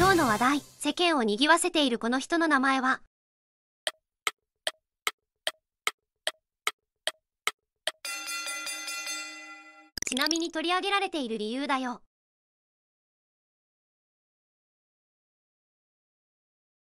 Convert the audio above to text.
今日の話題世間を賑わせているこの人の名前は？ちなみに取り上げられている理由だよ。